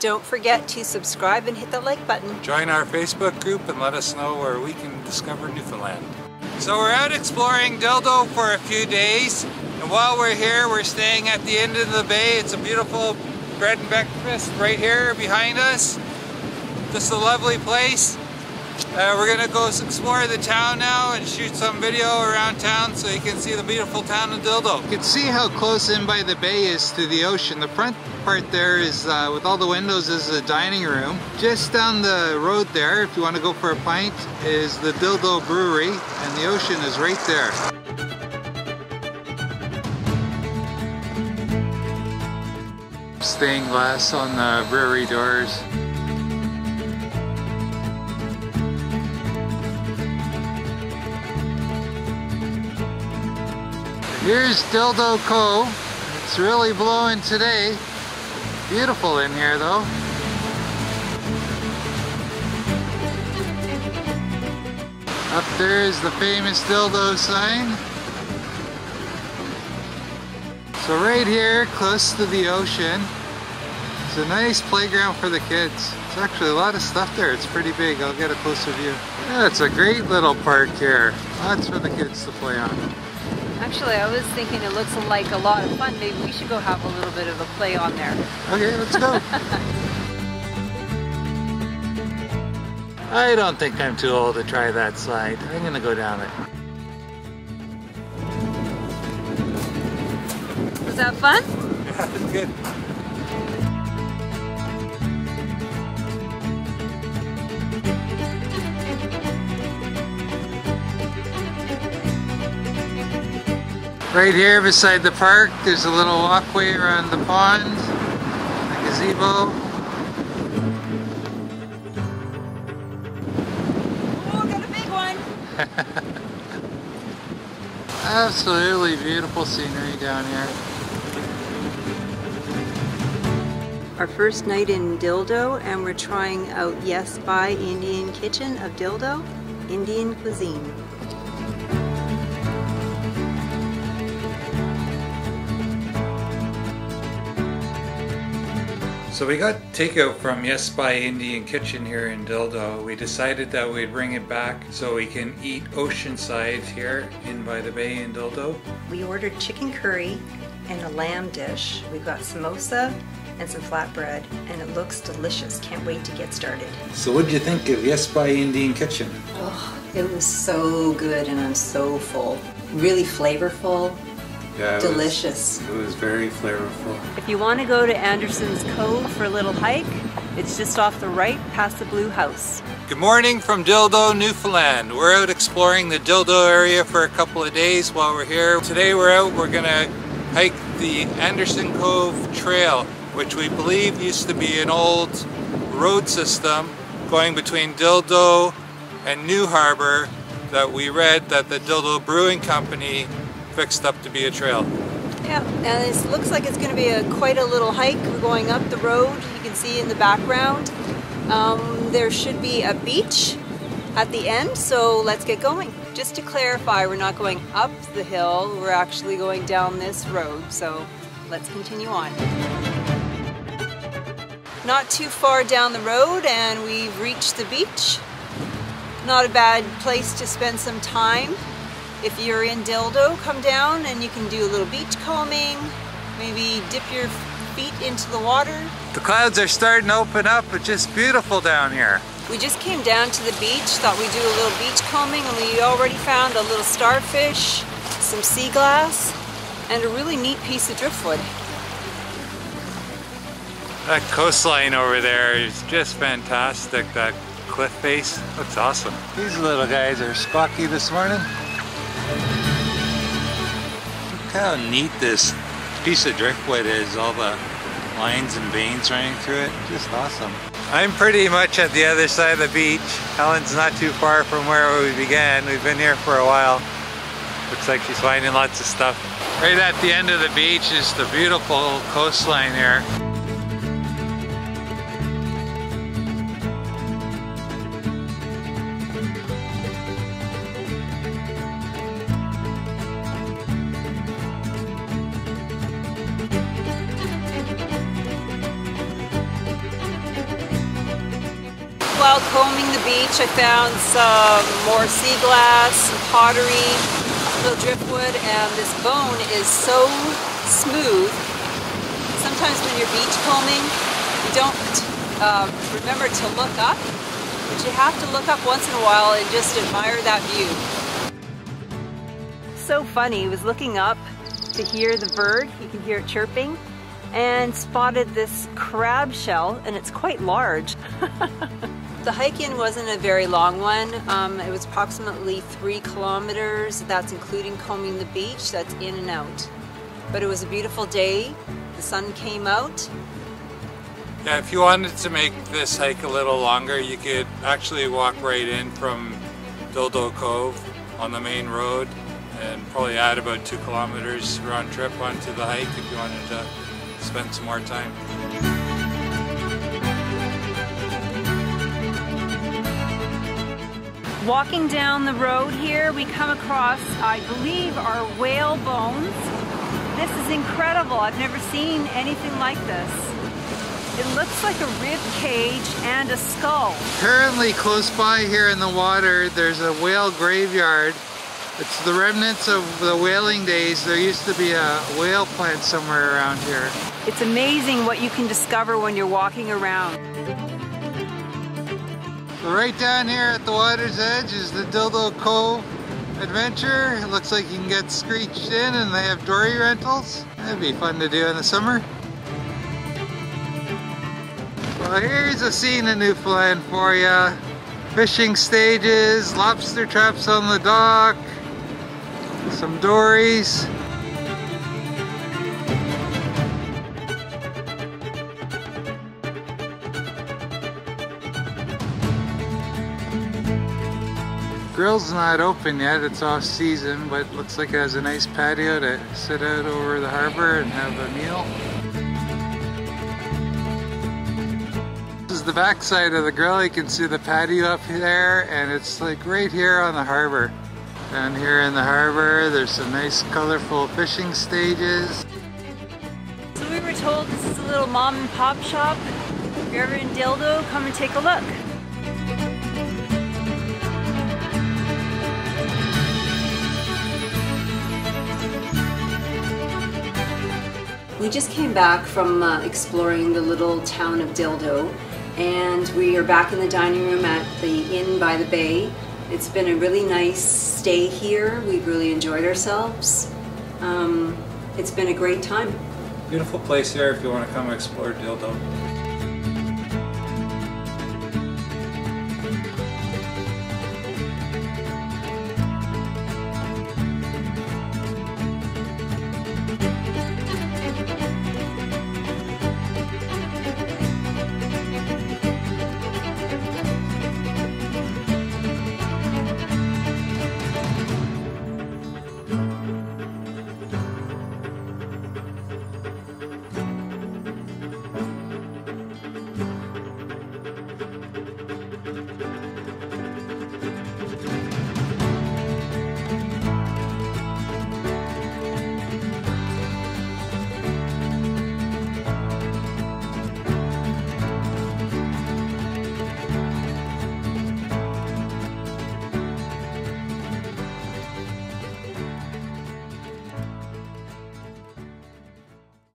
Don't forget to subscribe and hit the like button. Join our Facebook group and let us know where we can discover Newfoundland. So we're out exploring Dildo for a few days and while we're here we're staying at the Inn by the Bay. It's a beautiful bread and breakfast right here behind us. Just a lovely place. Uh, we're gonna go explore the town now and shoot some video around town so you can see the beautiful town of Dildo. You can see how close Inn by the Bay is to the ocean. The front part there is, uh, with all the windows, is the dining room. Just down the road there, if you want to go for a pint, is the Dildo Brewery and the ocean is right there. Stained glass on the brewery doors. Here's Dildo Cove. It's really blowing today. Beautiful in here though. Up there is the famous dildo sign. So right here, close to the ocean, it's a nice playground for the kids. It's actually a lot of stuff there. It's pretty big. I'll get a closer view. Yeah, it's a great little park here. Lots for the kids to play on. Actually, I was thinking it looks like a lot of fun. Maybe we should go have a little bit of a play on there. Okay, let's go. I don't think I'm too old to try that slide. I'm gonna go down it. Was that fun? Yeah, it's good. Right here beside the park, there's a little walkway around the pond, a gazebo. Oh, got a big one. Absolutely beautiful scenery down here. Our first night in Dildo and we're trying out Yes by Indian Kitchen of Dildo, Indian cuisine. So we got takeout from Yes by Indian Kitchen here in Dildo. We decided that we'd bring it back so we can eat oceanside here Inn by the Bay in Dildo. We ordered chicken curry and a lamb dish. We've got samosa and some flatbread and it looks delicious. Can't wait to get started. So what did you think of Yes by Indian Kitchen? Oh, it was so good and I'm so full. Really flavorful, Yeah, it delicious. Was, it was very flavorful. If you want to go to Anderson's Cove for a little hike, it's just off the right past the Blue House. Good morning from Dildo, Newfoundland. We're out exploring the Dildo area for a couple of days while we're here. Today we're out, we're gonna hike the Anderson Cove Trail, which we believe used to be an old road system going between Dildo and New Harbor that we read that the Dildo Brewing Company fixed up to be a trail. Yeah, and it looks like it's going to be a quite a little hike. We're going up the road. You can see in the background. Um, there should be a beach at the end, so let's get going. Just to clarify, we're not going up the hill. We're actually going down this road, so let's continue on. Not too far down the road and we've reached the beach. Not a bad place to spend some time. If you're in Dildo, come down and you can do a little beach combing, maybe dip your feet into the water. The clouds are starting to open up. It's just beautiful down here. We just came down to the beach, thought we'd do a little beach combing, and we already found a little starfish, some sea glass, and a really neat piece of driftwood. That coastline over there is just fantastic. That cliff face looks awesome. These little guys are squawky this morning. Look how neat this piece of driftwood is. All the lines and veins running through it. Just awesome. I'm pretty much at the other side of the beach. Helen's not too far from where we began. We've been here for a while. Looks like she's finding lots of stuff. Right at the end of the beach is the beautiful coastline here. While combing the beach, I found some more sea glass, some pottery, little driftwood, and this bone is so smooth. Sometimes when you're beach combing, you don't uh, remember to look up, but you have to look up once in a while and just admire that view. So funny, I was looking up to hear the bird, you can hear it chirping, and spotted this crab shell, and it's quite large. the hike in wasn't a very long one. Um, it was approximately three kilometers. That's including combing the beach. That's in and out. But it was a beautiful day. The sun came out. Yeah, if you wanted to make this hike a little longer, you could actually walk right in from Dildo Cove on the main road and probably add about two kilometers round trip onto the hike if you wanted to spend some more time. Walking down the road here, we come across, I believe, our whale bones. This is incredible. I've never seen anything like this. It looks like a rib cage and a skull. Apparently close by here in the water, there's a whale graveyard it's the remnants of the whaling days. There used to be a whale plant somewhere around here. It's amazing what you can discover when you're walking around. Right down here at the water's edge is the Dildo Cove adventure. It looks like you can get screeched in and they have dory rentals. That'd be fun to do in the summer. Well, here's a scene in Newfoundland for you. Fishing stages, lobster traps on the dock, some dories. Grill's not open yet, it's off season, but looks like it has a nice patio to sit out over the harbor and have a meal. This is the back side of the grill, you can see the patio up there and it's like right here on the harbor. Down here in the harbor, there's some nice colorful fishing stages. So we were told this is a little mom and pop shop. If you're ever in Dildo, come and take a look. We just came back from uh, exploring the little town of Dildo and we are back in the dining room at the Inn by the Bay it's been a really nice stay here. We've really enjoyed ourselves. Um, it's been a great time. Beautiful place here if you want to come explore Dildo.